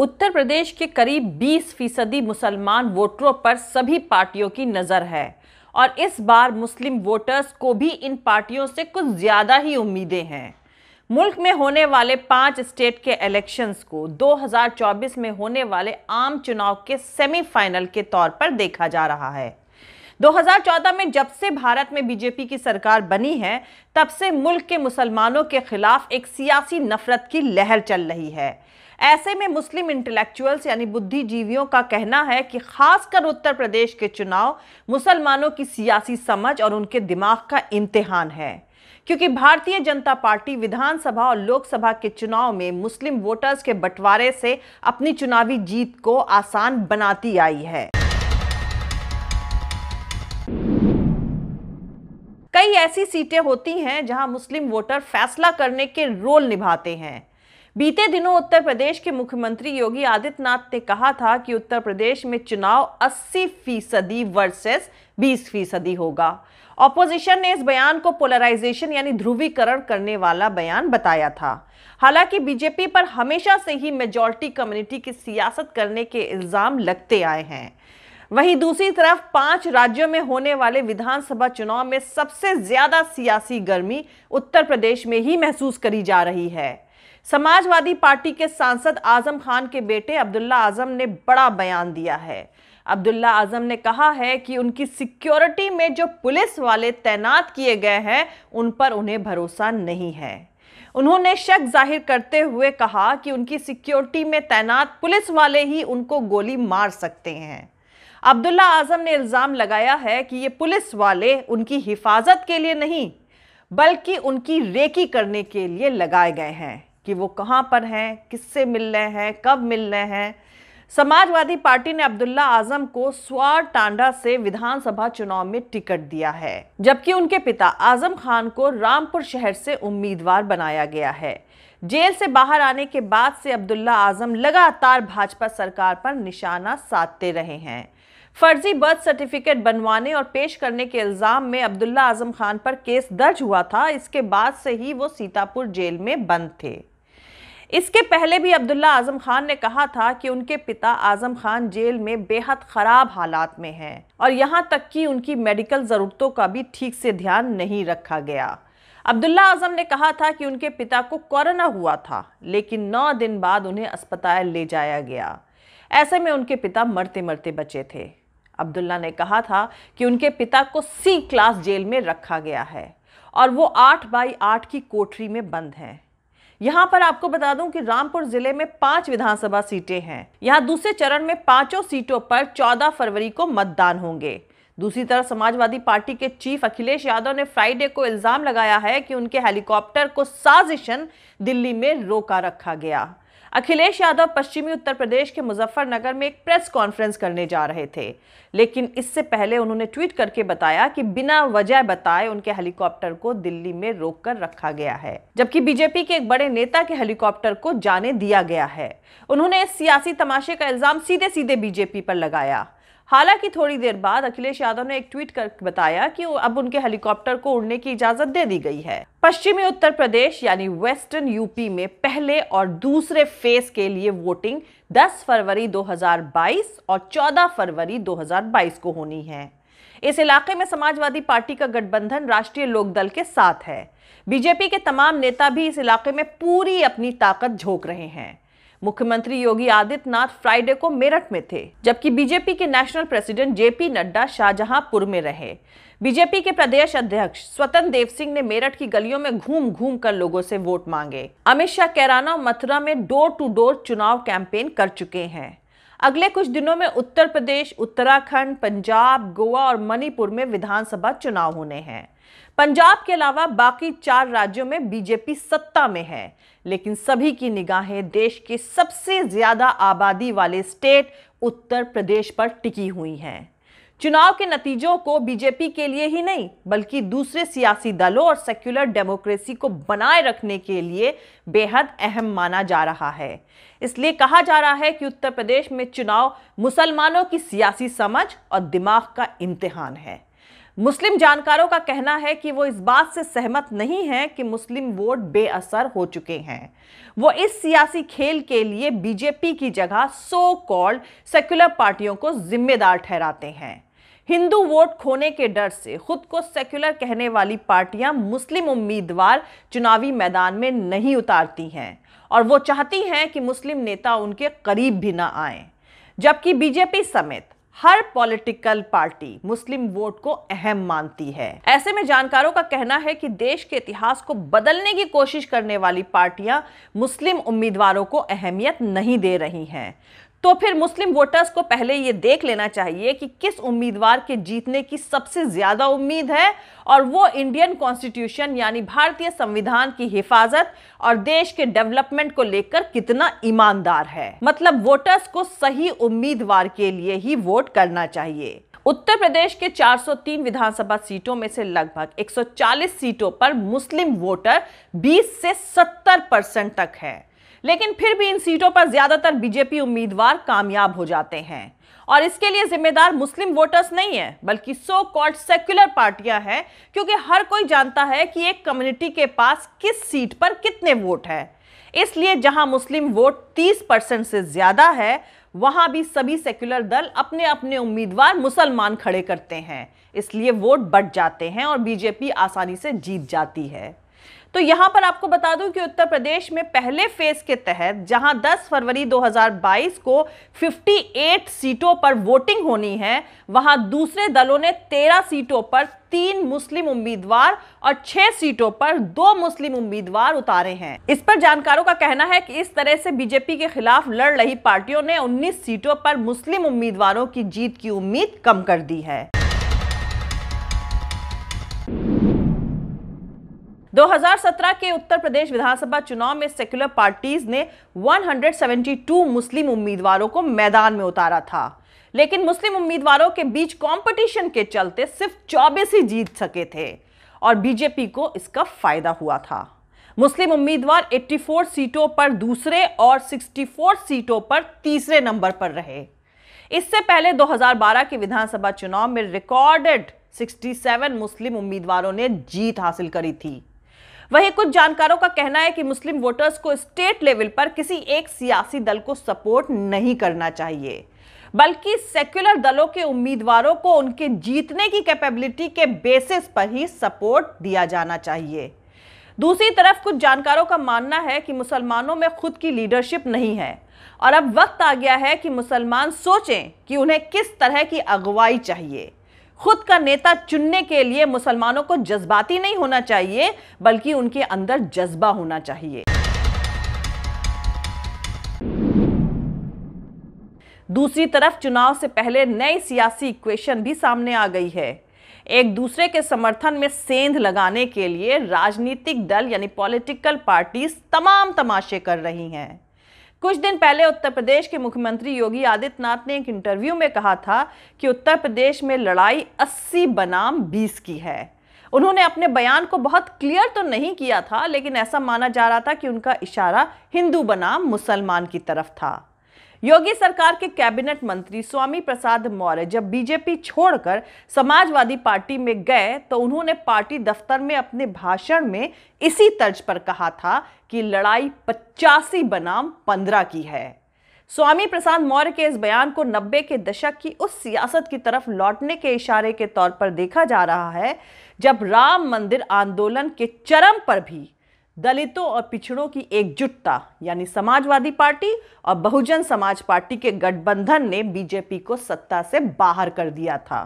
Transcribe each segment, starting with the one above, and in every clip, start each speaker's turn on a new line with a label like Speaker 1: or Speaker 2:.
Speaker 1: उत्तर प्रदेश के करीब 20 फ़ीसदी मुसलमान वोटरों पर सभी पार्टियों की नज़र है और इस बार मुस्लिम वोटर्स को भी इन पार्टियों से कुछ ज़्यादा ही उम्मीदें हैं। मुल्क में होने वाले पाँच स्टेट के इलेक्शंस को 2024 में होने वाले आम चुनाव के सेमीफाइनल के तौर पर देखा जा रहा है। 2014 में जब से भारत में बीजेपी की सरकार बनी है, तब से मुल्क के मुसलमानों के खिलाफ एक सियासी नफरत की लहर चल रही है। ऐसे में मुस्लिम इंटेलेक्चुअल्स यानी बुद्धिजीवियों का कहना है कि खासकर उत्तर प्रदेश के चुनाव मुसलमानों की सियासी समझ और उनके दिमाग का इम्तिहान है। क्योंकि भारतीय जनता पार्टी विधानसभा और लोकसभा के चुनाव में मुस्लिम वोटर्स के बंटवारे से अपनी चुनावी जीत को आसान बनाती आई है। कई ऐसी सीटें होती हैं जहाँ मुस्लिम वोटर फैसला करने के रोल निभाते हैं। बीते दिनों उत्तर प्रदेश के मुख्यमंत्री योगी आदित्यनाथ ने कहा था कि उत्तर प्रदेश में चुनाव 80 फ़ीसदी वर्सेस 20 फ़ीसदी होगा। ऑपोजिशन ने इस बयान को पोलराइजेशन यानी ध्रुवीकरण करने वाला बयान बताया था। हालाँकि बीजेपी पर हमेशा से ही मेजॉरिटी कम्युनिटी की सियासत करने के इल्ज़ाम लगते आए हैं। वहीं दूसरी तरफ़ पाँच राज्यों में होने वाले विधानसभा चुनाव में सबसे ज़्यादा सियासी गर्मी उत्तर प्रदेश में ही महसूस करी जा रही है। समाजवादी पार्टी के सांसद आज़म खान के बेटे अब्दुल्ला आज़म ने बड़ा बयान दिया है। अब्दुल्ला आज़म ने कहा है कि उनकी सिक्योरिटी में जो पुलिस वाले तैनात किए गए हैं, उन पर उन्हें भरोसा नहीं है। उन्होंने शक ज़ाहिर करते हुए कहा कि उनकी सिक्योरिटी में तैनात पुलिस वाले ही उनको गोली मार सकते हैं। अब्दुल्ला आज़म ने इल्ज़ाम लगाया है कि ये पुलिस वाले उनकी हिफाजत के लिए नहीं, बल्कि उनकी रेकी करने के लिए लगाए गए हैं। कि वो कहाँ पर हैं, किससे मिल रहे हैं, कब मिल रहे हैं। समाजवादी पार्टी ने अब्दुल्ला आज़म को स्वार टांडा से विधानसभा चुनाव में टिकट दिया है, जबकि उनके पिता आज़म खान को रामपुर शहर से उम्मीदवार बनाया गया है। जेल से बाहर आने के बाद से अब्दुल्ला आज़म लगातार भाजपा सरकार पर निशाना साधते रहे हैं। फर्जी बर्थ सर्टिफिकेट बनवाने और पेश करने के इल्ज़ाम में अब्दुल्ला आज़म खान पर केस दर्ज हुआ था, इसके बाद से ही वो सीतापुर जेल में बंद थे। इसके पहले भी अब्दुल्ला आज़म खान ने कहा था कि उनके पिता आज़म खान जेल में बेहद खराब हालात में हैं और यहाँ तक कि उनकी मेडिकल ज़रूरतों का भी ठीक से ध्यान नहीं रखा गया। अब्दुल्ला आज़म ने कहा था कि उनके पिता को कोरोना हुआ था, लेकिन नौ दिन बाद उन्हें अस्पताल ले जाया गया। ऐसे में उनके पिता मरते मरते बचे थे। अब्दुल्ला ने कहा था कि उनके पिता को सी क्लास जेल में रखा गया है और वो आठ बाई आठ की कोठरी में बंद हैं। यहाँ पर आपको बता दूँ कि रामपुर ज़िले में पाँच विधानसभा सीटें हैं। यहाँ दूसरे चरण में पाँचों सीटों पर 14 फरवरी को मतदान होंगे। दूसरी तरफ़ समाजवादी पार्टी के चीफ अखिलेश यादव ने फ्राइडे को इल्ज़ाम लगाया है कि उनके हेलीकॉप्टर को साजिशन दिल्ली में रोका रखा गया। अखिलेश यादव पश्चिमी उत्तर प्रदेश के मुजफ्फरनगर में एक प्रेस कॉन्फ्रेंस करने जा रहे थे। लेकिन इससे पहले उन्होंने ट्वीट करके बताया कि बिना वजह बताए उनके हेलीकॉप्टर को दिल्ली में रोककर रखा गया है, जबकि बीजेपी के एक बड़े नेता के हेलीकॉप्टर को जाने दिया गया है। उन्होंने इस सियासी तमाशे का इल्ज़ाम सीधे सीधे बीजेपी पर लगाया। हालाँकि थोड़ी देर बाद अखिलेश यादव ने एक ट्वीट कर बताया कि अब उनके हेलीकॉप्टर को उड़ने की इजाज़त दे दी गई है। पश्चिमी उत्तर प्रदेश यानी वेस्टर्न यूपी में पहले और दूसरे फ़ेज़ के लिए वोटिंग 10 फरवरी 2022 और 14 फरवरी 2022 को होनी है। इस इलाके में समाजवादी पार्टी का गठबंधन राष्ट्रीय लोकदल के साथ है। बीजेपी के तमाम नेता भी इस इलाके में पूरी अपनी ताकत झोंक रहे हैं। मुख्यमंत्री योगी आदित्यनाथ फ्राइडे को मेरठ में थे, जबकि बीजेपी के national president JP Nadda Shahjahanpur में रहे। बीजेपी के प्रदेश अध्यक्ष स्वतंत्र देव सिंह ने मेरठ की गलियों में घूम घूम कर लोगों से वोट मांगे। अमित शाह कैराना और मथुरा में डोर टू डोर चुनाव कैंपेन कर चुके हैं। अगले कुछ दिनों में उत्तर प्रदेश, उत्तराखंड, पंजाब, गोवा और मणिपुर में विधानसभा चुनाव होने हैं। पंजाब के अलावा बाकी चार राज्यों में बीजेपी सत्ता में है। लेकिन सभी की निगाहें देश के सबसे ज़्यादा आबादी वाले स्टेट उत्तर प्रदेश पर टिकी हुई हैं। चुनाव के नतीजों को बीजेपी के लिए ही नहीं, बल्कि दूसरे सियासी दलों और सेक्युलर डेमोक्रेसी को बनाए रखने के लिए बेहद अहम माना जा रहा है। इसलिए कहा जा रहा है कि उत्तर प्रदेश में चुनाव मुसलमानों की सियासी समझ और दिमाग का इम्तिहान है। मुस्लिम जानकारों का कहना है कि वो इस बात से सहमत नहीं है कि मुस्लिम वोट बेअसर हो चुके हैं। वो इस सियासी खेल के लिए बीजेपी की जगह सो कॉल्ड सेक्युलर पार्टियों को जिम्मेदार ठहराते हैं। हिंदू वोट खोने के डर से खुद को सेक्युलर कहने वाली पार्टियाँ मुस्लिम उम्मीदवार चुनावी मैदान में नहीं उतारती हैं और वो चाहती हैं कि मुस्लिम नेता उनके करीब भी ना आए। जबकि बीजेपी समेत हर पॉलिटिकल पार्टी मुस्लिम वोट को अहम मानती है। ऐसे में जानकारों का कहना है कि देश के इतिहास को बदलने की कोशिश करने वाली पार्टियाँ मुस्लिम उम्मीदवारों को अहमियत नहीं दे रही हैं। तो फिर मुस्लिम वोटर्स को पहले ये देख लेना चाहिए कि किस उम्मीदवार के जीतने की सबसे ज़्यादा उम्मीद है और वो इंडियन कॉन्स्टिट्यूशन यानी भारतीय संविधान की हिफाजत और देश के डेवलपमेंट को लेकर कितना ईमानदार है। मतलब वोटर्स को सही उम्मीदवार के लिए ही वोट करना चाहिए। उत्तर प्रदेश के 403 विधानसभा सीटों में से लगभग 140 सीटों पर मुस्लिम वोटर 20 से 70 परसेंट तक है। लेकिन फिर भी इन सीटों पर ज़्यादातर बीजेपी उम्मीदवार कामयाब हो जाते हैं। और इसके लिए जिम्मेदार मुस्लिम वोटर्स नहीं है, बल्कि सो कॉल्ड सेक्युलर पार्टियाँ हैं, क्योंकि हर कोई जानता है कि एक कम्युनिटी के पास किस सीट पर कितने वोट है। इसलिए जहाँ मुस्लिम वोट 30 परसेंट से ज़्यादा है, वहाँ भी सभी सेक्युलर दल अपने अपने उम्मीदवार मुसलमान खड़े करते हैं। इसलिए वोट बढ़ जाते हैं और बीजेपी आसानी से जीत जाती है। तो यहाँ पर आपको बता दूँ कि उत्तर प्रदेश में पहले फ़ेज़ के तहत, जहाँ 10 फरवरी 2022 को 58 सीटों पर वोटिंग होनी है, वहाँ दूसरे दलों ने 13 सीटों पर तीन मुस्लिम उम्मीदवार और छह सीटों पर दो मुस्लिम उम्मीदवार उतारे हैं। इस पर जानकारों का कहना है कि इस तरह से बीजेपी के खिलाफ लड़ रही पार्टियों ने 19 सीटों पर मुस्लिम उम्मीदवारों की जीत की उम्मीद कम कर दी है। 2017 के उत्तर प्रदेश विधानसभा चुनाव में सेक्युलर पार्टीज़ ने 172 मुस्लिम उम्मीदवारों को मैदान में उतारा था। लेकिन मुस्लिम उम्मीदवारों के बीच कंपटीशन के चलते सिर्फ़ 24 ही जीत सके थे और बीजेपी को इसका फ़ायदा हुआ था। मुस्लिम उम्मीदवार 84 सीटों पर दूसरे और 64 सीटों पर तीसरे नंबर पर रहे। इससे पहले 2012 के विधानसभा चुनाव में रिकॉर्डेड 67 मुस्लिम उम्मीदवारों ने जीत हासिल करी थी। वहीं कुछ जानकारों का कहना है कि मुस्लिम वोटर्स को स्टेट लेवल पर किसी एक सियासी दल को सपोर्ट नहीं करना चाहिए, बल्कि सेक्युलर दलों के उम्मीदवारों को उनके जीतने की कैपेबिलिटी के बेसिस पर ही सपोर्ट दिया जाना चाहिए। दूसरी तरफ़ कुछ जानकारों का मानना है कि मुसलमानों में खुद की लीडरशिप नहीं है, और अब वक्त आ गया है कि मुसलमान सोचें कि उन्हें किस तरह की अगुवाई चाहिए। खुद का नेता चुनने के लिए मुसलमानों को जज्बाती नहीं होना चाहिए, बल्कि उनके अंदर जज्बा होना चाहिए। दूसरी तरफ़, चुनाव से पहले नई सियासी इक्वेशन भी सामने आ गई है। एक दूसरे के समर्थन में सेंध लगाने के लिए राजनीतिक दल, यानी पॉलिटिकल पार्टीज़ तमाम तमाशे कर रही हैं। कुछ दिन पहले उत्तर प्रदेश के मुख्यमंत्री योगी आदित्यनाथ ने एक इंटरव्यू में कहा था कि उत्तर प्रदेश में लड़ाई 80 बनाम 20 की है। उन्होंने अपने बयान को बहुत क्लियर तो नहीं किया था, लेकिन ऐसा माना जा रहा था कि उनका इशारा हिंदू बनाम मुसलमान की तरफ़ था। योगी सरकार के कैबिनेट मंत्री स्वामी प्रसाद मौर्य जब बीजेपी छोड़कर समाजवादी पार्टी में गए तो उन्होंने पार्टी दफ्तर में अपने भाषण में इसी तर्ज पर कहा था कि लड़ाई पचासी बनाम पंद्रह की है। स्वामी प्रसाद मौर्य के इस बयान को नब्बे के दशक की उस सियासत की तरफ़ लौटने के इशारे के तौर पर देखा जा रहा है, जब राम मंदिर आंदोलन के चरम पर भी दलितों और पिछड़ों की एकजुटता, यानी समाजवादी पार्टी और बहुजन समाज पार्टी के गठबंधन ने बीजेपी को सत्ता से बाहर कर दिया था।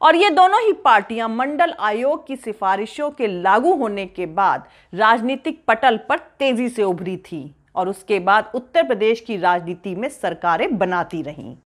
Speaker 1: और ये दोनों ही पार्टियाँ मंडल आयोग की सिफारिशों के लागू होने के बाद राजनीतिक पटल पर तेज़ी से उभरी थी और उसके बाद उत्तर प्रदेश की राजनीति में सरकारें बनाती रहीं।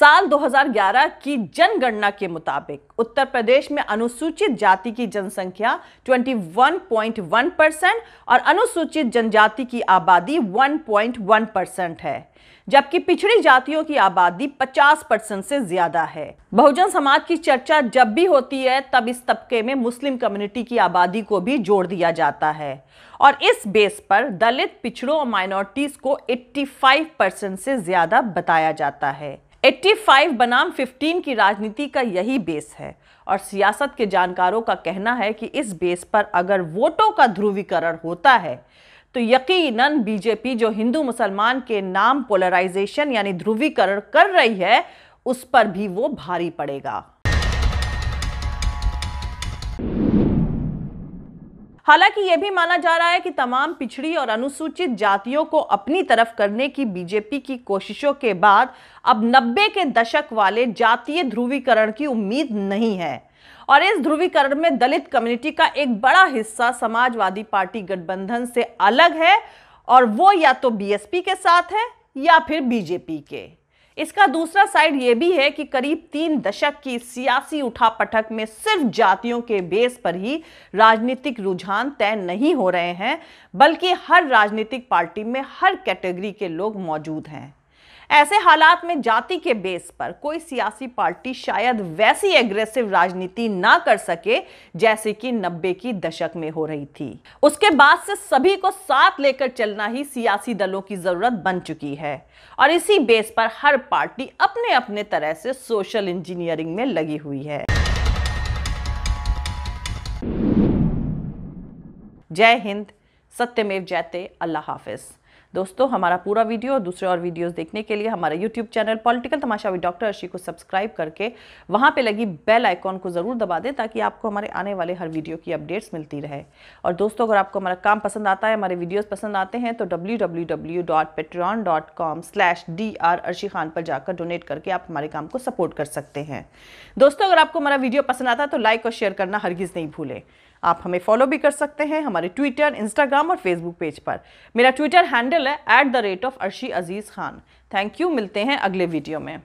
Speaker 1: साल 2011 की जनगणना के मुताबिक, उत्तर प्रदेश में अनुसूचित जाति की जनसंख्या 21.1 परसेंट और अनुसूचित जनजाति की आबादी 1.1 परसेंट है, जबकि पिछड़ी जातियों की आबादी 50 परसेंट से ज़्यादा है। बहुजन समाज की चर्चा जब भी होती है, तब इस तबके में मुस्लिम कम्युनिटी की आबादी को भी जोड़ दिया जाता है और इस बेस पर दलित, पिछड़ों और माइनॉरिटीज को 85 परसेंट से ज़्यादा बताया जाता है। 85 बनाम 15 की राजनीति का यही बेस है। और सियासत के जानकारों का कहना है कि इस बेस पर अगर वोटों का ध्रुवीकरण होता है तो यकीनन बीजेपी जो हिंदू मुसलमान के नाम पोलराइजेशन यानी ध्रुवीकरण कर रही है, उस पर भी वो भारी पड़ेगा। हालाँकि यह भी माना जा रहा है कि तमाम पिछड़ी और अनुसूचित जातियों को अपनी तरफ़ करने की बीजेपी की कोशिशों के बाद अब नब्बे के दशक वाले जातीय ध्रुवीकरण की उम्मीद नहीं है। और इस ध्रुवीकरण में दलित कम्युनिटी का एक बड़ा हिस्सा समाजवादी पार्टी गठबंधन से अलग है और वो या तो बीएसपी के साथ है या फिर बीजेपी के। इसका दूसरा साइड यह भी है कि करीब तीन दशक की सियासी उठापटक में सिर्फ़ जातियों के बेस पर ही राजनीतिक रुझान तय नहीं हो रहे हैं, बल्कि हर राजनीतिक पार्टी में हर कैटेगरी के लोग मौजूद हैं। ऐसे हालात में जाति के बेस पर कोई सियासी पार्टी शायद वैसी एग्रेसिव राजनीति ना कर सके जैसे कि नब्बे की दशक में हो रही थी। उसके बाद से सभी को साथ लेकर चलना ही सियासी दलों की ज़रूरत बन चुकी है। और इसी बेस पर हर पार्टी अपने अपने तरह से सोशल इंजीनियरिंग में लगी हुई है। जय हिंद, सत्यमेव जयते, अल्लाह हाफिज़। दोस्तों, हमारा पूरा वीडियो और दूसरे और वीडियोस देखने के लिए हमारा YouTube channel political Tamasha with doctor Arshi को सब्सक्राइब करके वहाँ पे लगी बेल आइकॉन को ज़रूर दबा दें ताकि आपको हमारे आने वाले हर वीडियो की अपडेट्स मिलती रहे। और दोस्तों, अगर आपको हमारा काम पसंद आता है, हमारे वीडियोज़ पसंद आते हैं तो W D R Arshi Khan पर जाकर डोनेट करके आप हमारे काम को सपोर्ट कर सकते हैं। दोस्तों, अगर आपको हमारा वीडियो पसंद आता है तो लाइक और शेयर करना हरगिज़ नहीं भूलें। आप हमें फॉलो भी कर सकते हैं हमारे ट्विटर इंस्टाग्राम और फेसबुक पेज पर। मेरा ट्विटर हैंडल है at the rate of Arshi Aziz Khan thank you मिलते हैं अगले वीडियो में।